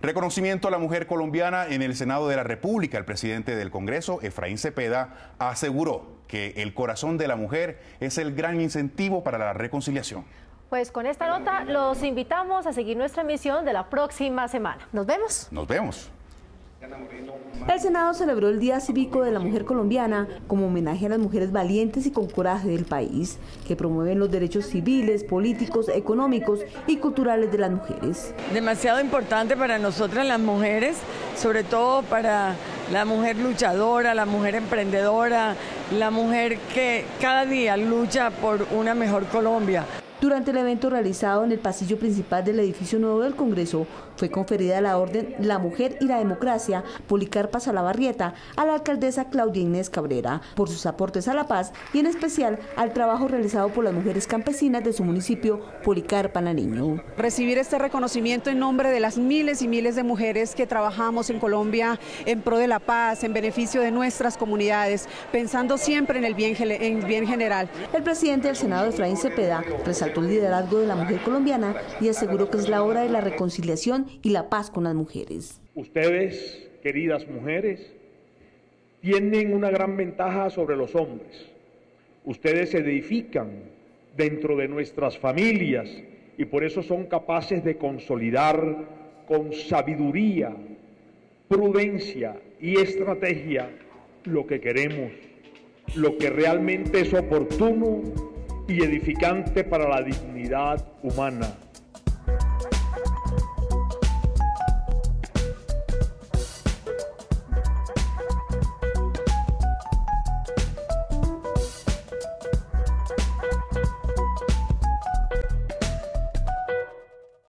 Reconocimiento a la mujer colombiana en el Senado de la República. El presidente del Congreso, Efraín Cepeda, aseguró que el corazón de la mujer es el gran incentivo para la reconciliación. Pues con esta nota los invitamos a seguir nuestra emisión de la próxima semana. Nos vemos. Nos vemos. El Senado celebró el Día Cívico de la Mujer Colombiana como homenaje a las mujeres valientes y con coraje del país, que promueven los derechos civiles, políticos, económicos y culturales de las mujeres. Demasiado importante para nosotras las mujeres, sobre todo para la mujer luchadora, la mujer emprendedora, la mujer que cada día lucha por una mejor Colombia. Durante el evento realizado en el pasillo principal del edificio nuevo del Congreso, fue conferida la orden La Mujer y la Democracia, Policarpa Salabarrieta, a la alcaldesa Claudia Inés Cabrera, por sus aportes a la paz y en especial al trabajo realizado por las mujeres campesinas de su municipio, Policarpa Nariño. Recibir este reconocimiento en nombre de las miles y miles de mujeres que trabajamos en Colombia en pro de la paz, en beneficio de nuestras comunidades, pensando siempre en el bien, en bien general. El presidente del Senado, Efraín Cepeda, resaltó el liderazgo de la mujer colombiana y aseguró que es la hora de la reconciliación y la paz con las mujeres. Ustedes, queridas mujeres, tienen una gran ventaja sobre los hombres. Ustedes se edifican dentro de nuestras familias y por eso son capaces de consolidar con sabiduría, prudencia y estrategia lo que queremos, lo que realmente es oportuno y edificante para la dignidad humana.